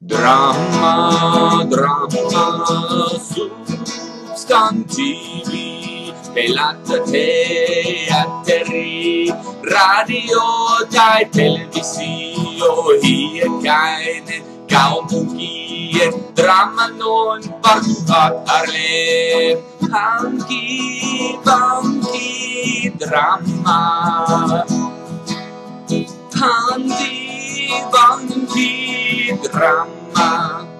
Dramma, dramma, substantivi, pelata teateri, Radio, dai Televisio, hier keine hier, Drama non Bart Arlen, Hanki, Banki, Drama, Hanki, Drama.